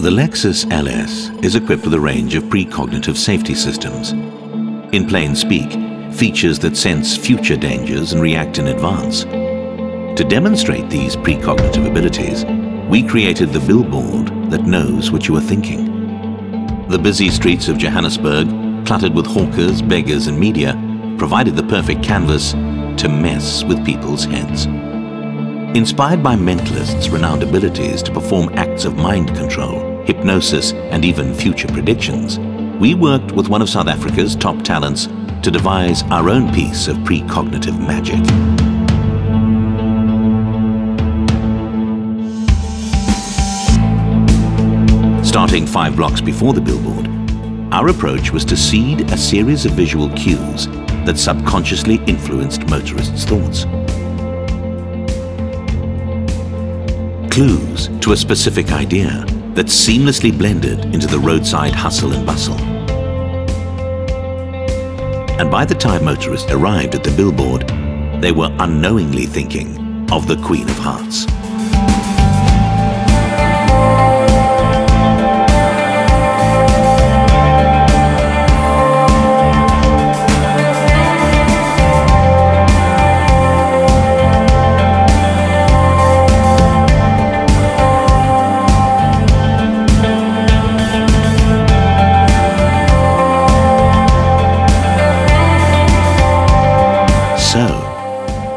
The Lexus LS is equipped with a range of precognitive safety systems. In plain speak, features that sense future dangers and react in advance. To demonstrate these precognitive abilities, we created the billboard that knows what you are thinking. The busy streets of Johannesburg, cluttered with hawkers, beggars and media, provided the perfect canvas to mess with people's heads. Inspired by mentalists' renowned abilities to perform acts of mind control, hypnosis, and even future predictions, we worked with one of South Africa's top talents to devise our own piece of precognitive magic. Starting five blocks before the billboard, our approach was to seed a series of visual cues that subconsciously influenced motorists' thoughts. Clues to a specific idea that seamlessly blended into the roadside hustle and bustle. And by the time motorists arrived at the billboard, they were unknowingly thinking of the Queen of Hearts.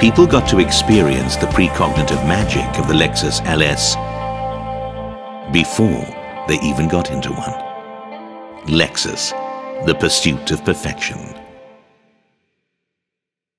People got to experience the precognitive magic of the Lexus LS before they even got into one. Lexus, the pursuit of perfection.